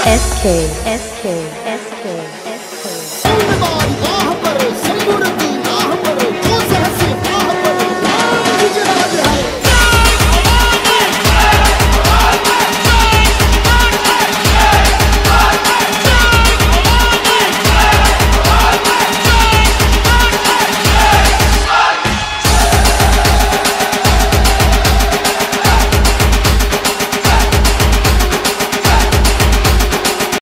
SK, SK, SK, SK.